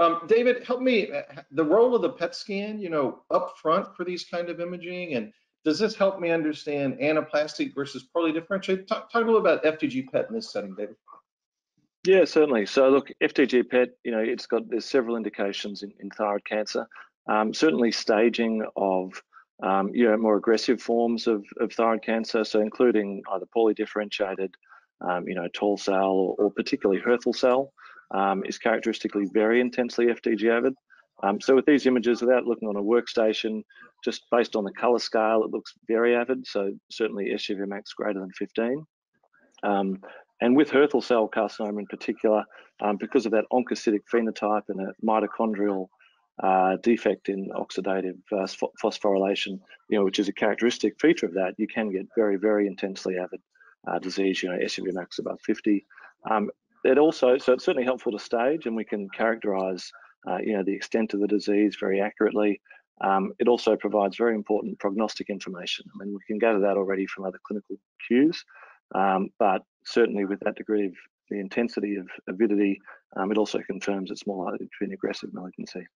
Um, David, help me, uh, the role of the PET scan, you know, up front for these kind of imaging, and does this help me understand anaplastic versus poorly differentiated? Talk, talk a little about FDG PET in this setting, David. Yeah, certainly. So look, FDG PET, you know, it's got there's several indications in, in thyroid cancer. Um, certainly staging of um, you know more aggressive forms of, of thyroid cancer, so including either poorly differentiated, um, you know, tall cell or, or particularly Hürthle cell um, is characteristically very intensely FDG avid. Um, so with these images, without looking on a workstation, just based on the color scale, it looks very avid. So certainly SUV max greater than 15. Um, and with Hürthle cell carcinoma in particular, um, because of that oncocytic phenotype and a mitochondrial uh, defect in oxidative uh, phosphorylation, you know, which is a characteristic feature of that, you can get very, very intensely avid uh, disease, you know, SUV max above 50. Um, it also, so it's certainly helpful to stage and we can characterize, uh, you know, the extent of the disease very accurately. Um, it also provides very important prognostic information. I mean, we can gather that already from other clinical cues, um, but certainly with that degree of the intensity of avidity, um, it also confirms it's more likely to be an aggressive malignancy.